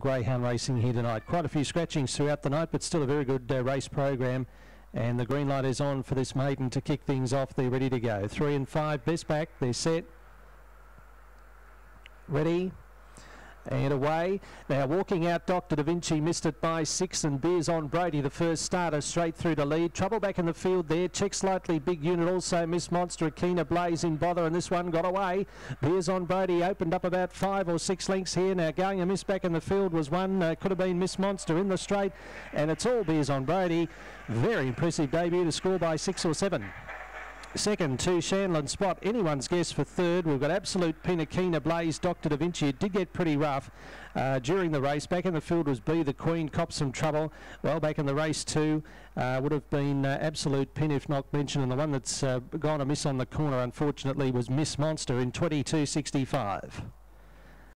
greyhound racing here tonight. Quite a few scratchings throughout the night, but still a very good uh, race program. And the green light is on for this maiden to kick things off. They're ready to go. Three and five, best back. They're set. Ready and away. Now walking out, Dr. Da Vinci missed it by six and Beers on Brady, the first starter, straight through to lead. Trouble back in the field there. Check slightly big unit also. Miss Monster, Akina Blaze in bother, and this one got away. Beers on Brady opened up about five or six lengths here. Now going a miss back in the field was one. Uh, could have been Miss Monster in the straight, and it's all Beers on Brady. Very impressive debut to score by six or seven. Second to Shanlin Spot. Anyone's guess for third. We've got Absolute Pinakina Blaze, Dr. Da Vinci. It did get pretty rough uh, during the race. Back in the field was B, the Queen, cops some trouble. Well, back in the race too uh, would have been uh, Absolute Pin if not mentioned. And the one that's uh, gone a miss on the corner, unfortunately, was Miss Monster in 22.65.